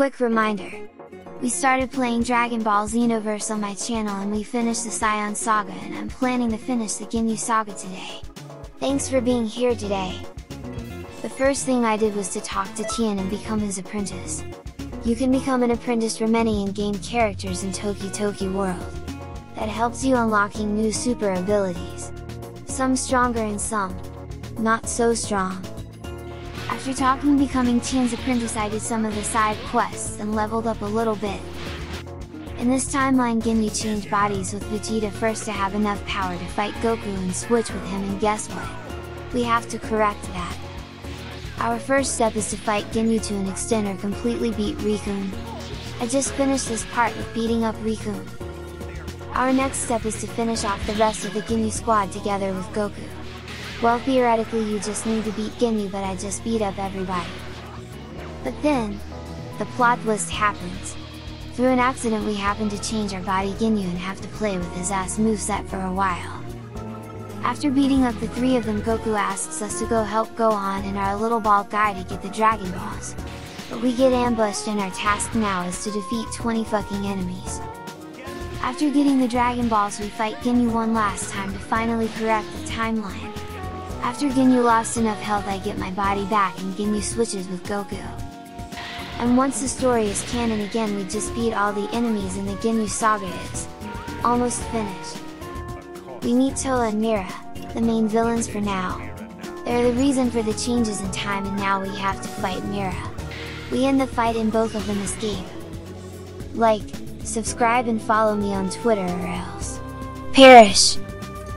quick reminder! We started playing Dragon Ball Xenoverse on my channel and we finished the Saiyan Saga and I'm planning to finish the Ginyu Saga today. Thanks for being here today! The first thing I did was to talk to Tien and become his apprentice. You can become an apprentice for many in-game characters in Toki Toki World. That helps you unlocking new super abilities. Some stronger and some, not so strong. After talking becoming Tien's apprentice I did some of the side quests and leveled up a little bit. In this timeline Ginyu changed bodies with Vegeta first to have enough power to fight Goku and switch with him and guess what? We have to correct that. Our first step is to fight Ginyu to an extent or completely beat Recoome. I just finished this part with beating up Recoome. Our next step is to finish off the rest of the Ginyu squad together with Goku. Well theoretically you just need to beat Ginyu but I just beat up everybody. But then, the plot twist happens. Through an accident we happen to change our body Ginyu and have to play with his ass moveset for a while. After beating up the three of them Goku asks us to go help Gohan and our little bald guy to get the Dragon Balls. But we get ambushed and our task now is to defeat 20 fucking enemies. After getting the Dragon Balls we fight Ginyu one last time to finally correct the timeline. After Ginyu lost enough health I get my body back and Ginyu switches with Goku. And once the story is canon again we just beat all the enemies in the Ginyu saga is almost finished. We meet Towa and Mira, the main villains for now. They're the reason for the changes in time and now we have to fight Mira. We end the fight and both of them escape. Like, subscribe and follow me on Twitter or else. Perish!